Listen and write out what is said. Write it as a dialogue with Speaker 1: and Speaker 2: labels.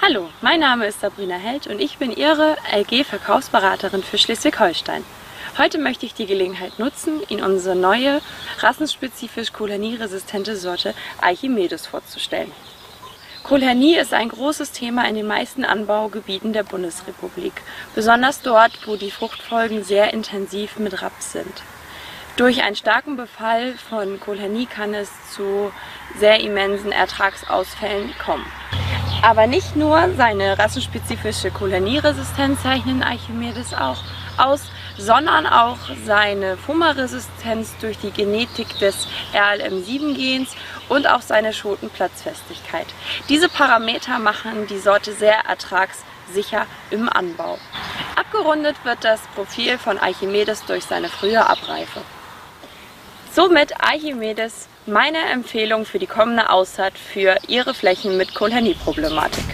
Speaker 1: Hallo, mein Name ist Sabrina Held und ich bin Ihre LG-Verkaufsberaterin für Schleswig-Holstein. Heute möchte ich die Gelegenheit nutzen, Ihnen unsere neue, rassenspezifisch kolhernieresistente Sorte Archimedes vorzustellen. Kolhernie ist ein großes Thema in den meisten Anbaugebieten der Bundesrepublik, besonders dort, wo die Fruchtfolgen sehr intensiv mit Raps sind. Durch einen starken Befall von Kolhernie kann es zu sehr immensen Ertragsausfällen kommen. Aber nicht nur seine rassenspezifische Kolonieresistenz zeichnen Archimedes auch aus, sondern auch seine Fummerresistenz durch die Genetik des RLM7-Gens und auch seine Schotenplatzfestigkeit. Diese Parameter machen die Sorte sehr ertragssicher im Anbau. Abgerundet wird das Profil von Archimedes durch seine frühe Abreife. Somit Archimedes meine Empfehlung für die kommende Aussaat für Ihre Flächen mit Kolhernie-Problematik.